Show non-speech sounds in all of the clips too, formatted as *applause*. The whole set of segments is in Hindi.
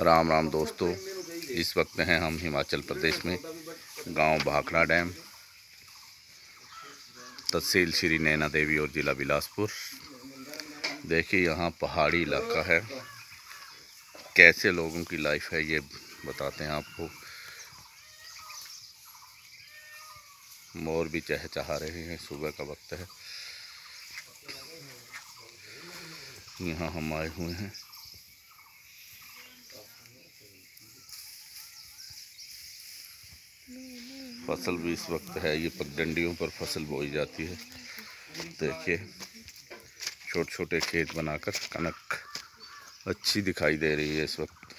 राम राम दोस्तों, इस वक्त हैं हम हिमाचल प्रदेश में, गाँव भाखड़ा डैम। तहसील श्री नैना देवी और ज़िला बिलासपुर। देखिए, यहाँ पहाड़ी इलाका है। कैसे लोगों की लाइफ है, ये बताते हैं आपको। मोर भी चहचहा रहे हैं, सुबह का वक्त है। यहाँ हम आए हुए हैं। फ़सल भी इस वक्त है, ये पगडंडियों पर फ़सल बोई जाती है। देखिए छोटे छोटे खेत बनाकर कनक अच्छी दिखाई दे रही है इस वक्त।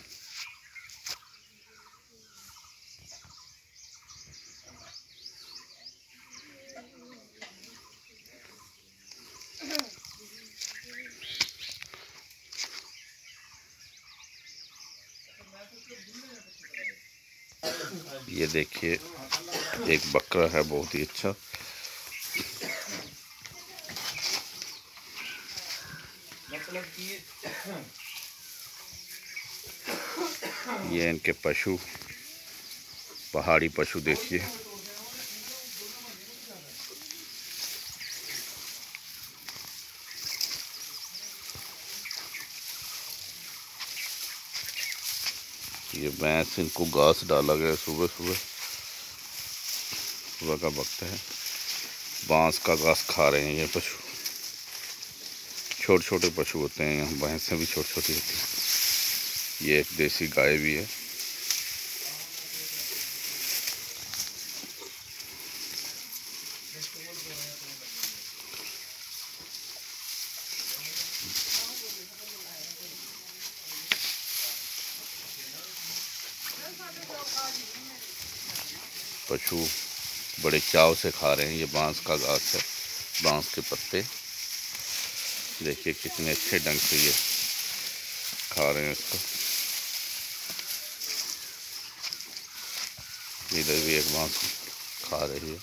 ये देखिए एक बकरा है बहुत ही अच्छा। ये इनके पशु पहाड़ी पशु देखिए। ये भैंस इनको घास डाला गया सुबह सुबह सुबह का वक्त है। बाँस का घास खा रहे हैं ये पशु। छोटे छोटे पशु होते हैं, यहाँ भैंसें भी छोटी छोटी होती हैं। ये एक देसी गाय भी है। पशु बड़े चाव से खा रहे हैं। ये बाँस का घास है, बाँस के पत्ते। देखिए कितने अच्छे ढंग से ये खा रहे हैं इसको। इधर भी एक बाँस खा रही है।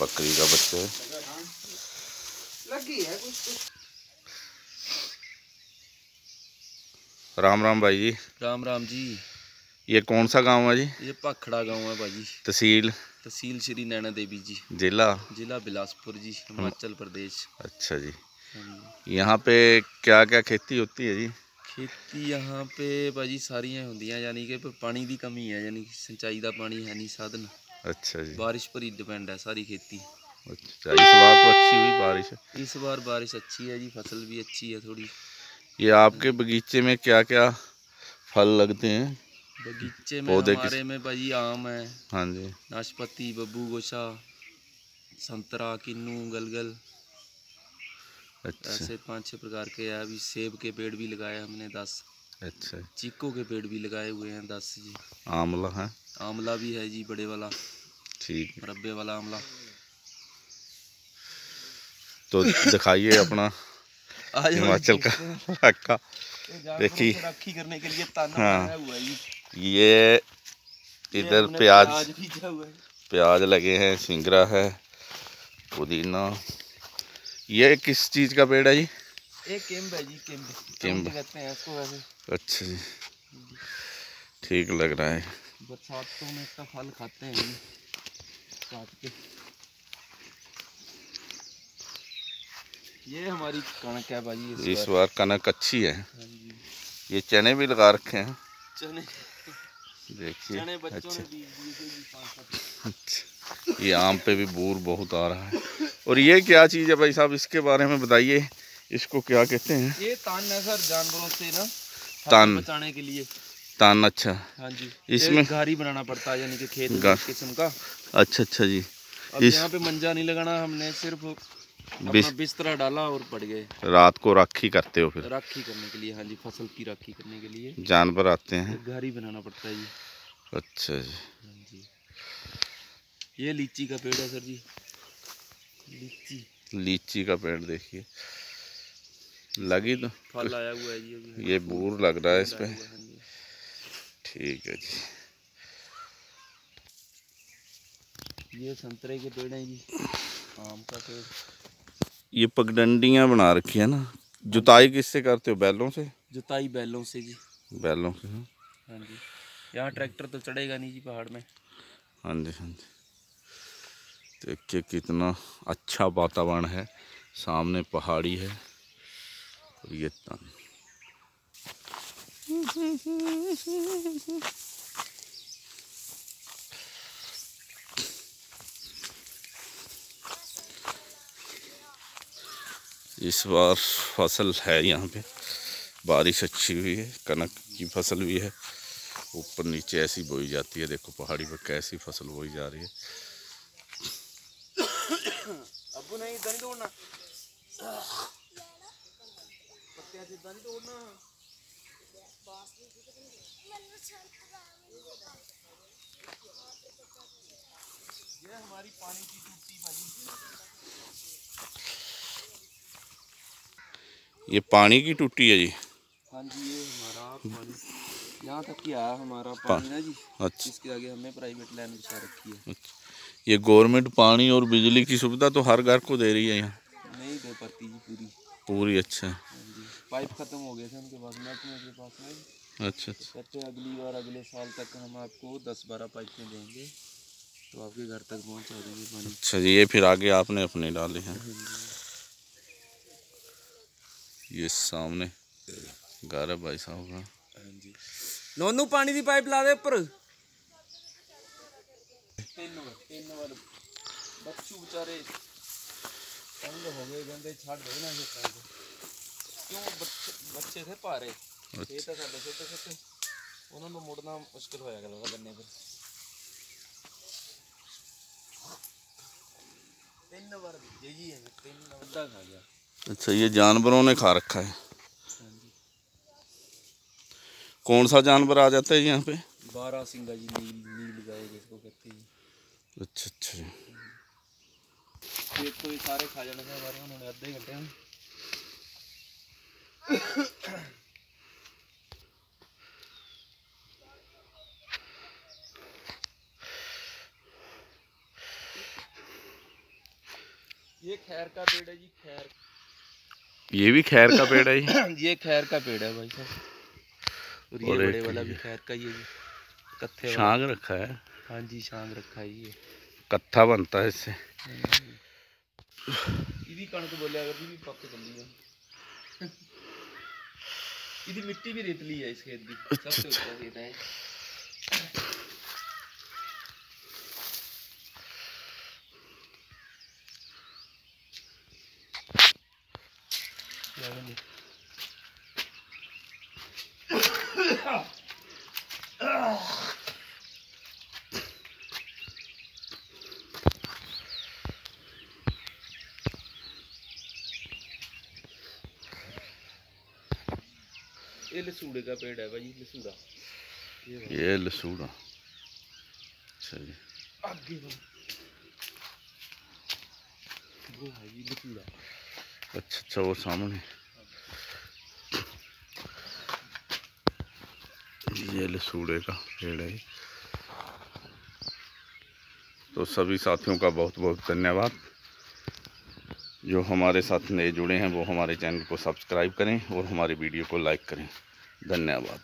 बकरी का बच्चा है। लगी है कुछ कुछ? राम राम भाई जी। राम राम जी। ये कौन सा गाँव है जी? ये पखड़ा गाँव है भाई। तहसील? तहसील श्री नैना देवी जी। जिला? जिला बिलासपुर जी हिमाचल प्रदेश। अच्छा जी। हाँ यहाँ पे क्या क्या खेती होती है जी? खेती यहाँ पे भाजी सारियाँ होंगे यानी कि पानी की कमी है यानी सिंचाई का पानी है नहीं साधन। अच्छा जी। बारिश पर ही डिपेंड है सारी खेती। अच्छा इस बार तो अच्छी हुई बारिश। इस बार बारिश अच्छी है जी फ़सल भी अच्छी है थोड़ी। ये आपके बगीचे में क्या क्या फल लगते हैं? बगीचे में पौधे हमारे में भाजी आम है। हाँ जी। नाशपाती बब्बू गोशा संतरा किन्नू गलगल। अच्छा। ऐसे पाँच छह प्रकार के है। अभी सेब के पेड़ भी लगाए हमने दस। अच्छा। चीकू के पेड़ भी लगाए हुए हैं दस जी। आंवला है। आंवला भी है जी बड़े वाला। ठीक। मरब्बे वाला आंवला। तो दिखाइए अपना। हिमाचल का इलाका देखिए। करने के लिए हाँ। ये। इधर प्याज प्याज लगे हैं सिंगरा है पुदीना। ये किस चीज़ का पेड़ है जी? एक केम्ब है जी केम्ब। केम्ब। कहते हैं इसको वैसे। अच्छा जी। ठीक लग रहा है। बरसातों में इसका फल खाते हैं काट के। ये हमारी कणक है भाई इस इस बार। कनक अच्छी है। हाँ ये चने भी लगा रखे हैं। चने। देखिए चने बच्चों अच्छा। अच्छा ये आम पे भी बूर बहुत आ रहा है। और ये क्या चीज़ है भाई साहब इसके बारे में बताइए। इसको क्या कहते हैं? ये तान है सर जानवरों से ना तान। बचाने के लिए। तान अच्छा। हाँ जी। इसमें- घारी बनाना पड़ता है यानी कि खेत किस्म का। अच्छा अच्छा जी। अब इस- यहाँ पे मंजा नहीं लगाना हमने सिर्फ़ बिस्तरा डाला और पड़ गए। रात को राखी करते हो फिर। राखी करने के लिए हाँ जी फ़सल की राखी करने के लिए। जानवर आते हैं। घारी बनाना पड़ता है जी। अच्छा जी। हाँ जी। ये लीची का पेड़ है सर जी। लीची। लीची का पेड़ देखिए। लगी तो फल आया हुआ है जी ये बूर लग रहा है इस पे। है, हाँ। ठीक है जी। ये संतरे के पेड़ हैं जी। आम का पेड़। ये पगडंडियाँ बना रखी है ना। जुताई किससे करते हो? बैलों से? जुताई बैलों से जी। बैलों से हाँ। हाँ जी। यहाँ ट्रैक्टर तो चढ़ेगा नहीं जी पहाड़ में। हाँ जी हाँ जी। देखिए कितना अच्छा वातावरण है। सामने पहाड़ी है। और ये तन इस बार फ़सल है यहाँ पे। बारिश अच्छी हुई है, कनक की फ़सल भी है। ऊपर नीचे ऐसी बोई जाती है, देखो पहाड़ी पर कैसी फ़सल बोई जा रही है। अबू नहीं, इधर तोड़ना ये हमारी पानी की टूटी भाजी ये पानी की टूटी है जी। हाँ जी ये हमारा पानी यहाँ तक ही आया हमारा पानी ना जी। अच्छा। इसके आगे हमने प्राइवेट लाइन बिछा रखी है। अच्छा। ये गवर्नमेंट पानी और बिजली की सुविधा तो हर घर को दे रही है यहाँ? नहीं दे पाती जी पूरी। पूरी अच्छा। है हाँ पाइप खत्म हो गए थे उनके पास महकमे के पास में। अच्छा अच्छा। कहते हैं अगली बार अगले साल तक हम आपको दस बारह पाइपें देंगे। तो आपके घर तक पहुँचा देंगे पानी। अच्छा जी ये फिर आगे आपने अपने डाले हैं। ये सामने घर है भाई साहब का हाँ जी नोनू पानी की पाइप ला दे उपर ਤਿੰਨ ਵਾਰ ਤਿੰਨ ਵਾਰ ਬੱਚੂ ਵਿਚਾਰੇ ਤੰਗ ਹੋ ਗਏ ਕਹਿੰਦੇ ਛੱਡ ਦੇ ਨਾ ਇਹ ਕੰਮ ਕਿਉਂ ਬੱਚੇ ਬੱਚੇ ਥੇ ਭਾਰੇ ਇਹ ਤਾਂ ਸਾਡੇ ਛੋਟੇ ਛੋਟੇ ਉਹਨਾਂ ਨੂੰ ਮੁੜਨਾ ਮੁਸ਼ਕਿਲ ਹੋਇਆ ਕਰਦਾ ਗੰਨੇ ਫਿਰ ਤਿੰਨ ਵਾਰ ਜੀ ਜੀ ਹੈ ਤਿੰਨ ਅੱਧਾ ਖਾ ਗਿਆ अच्छा ये जानवरों ने खा रखा है। कौन सा जानवर आ जाता है यहाँ पे? बारह सिंगा जी नील नील गाय जिसको कहते हैं। अच्छा अच्छा जी। खेत तो ये सारे खा जाने थे हमारे उन्होंने आधे घंटे में। ये खैर का पेड़ है जी खैर। ये भी खैर का पेड़ है *coughs* जी ये खैर का पेड़ है भाई साहब और ये और बड़े एक वाला ये- भी खैर का ही है जी कत्थे वाला शांग रखा है हाँ जी शांग रखा है ये कत्था बनता है इससे ਇਹਦੀ ਕਣਕ ਬੋਲਿਆ ਕਰਦੀ ਵੀ ਪੱਕ ਚੱਲੀ ਆ ਇਹਦੀ ਮਿੱਟੀ ਵੀ ਰੇਤਲੀ ਹੈ ਇਸ ਖੇਤ ਦੀ ਸਭ ਤੋਂ ਉੱਚਾ ਖੇਤ ਹੈ ये लसूड़े का पेड़ है भाई लसूड़ा ये लसूड़ा अच्छा जी। आगे वो है जी लसूड़ा अच्छा अच्छा वो सामने। ये लसूड़े का पेड़ है तो सभी साथियों का बहुत बहुत धन्यवाद। जो हमारे साथ नए जुड़े हैं, वो हमारे चैनल को सब्सक्राइब करें और हमारे वीडियो को लाइक करें। धन्यवाद।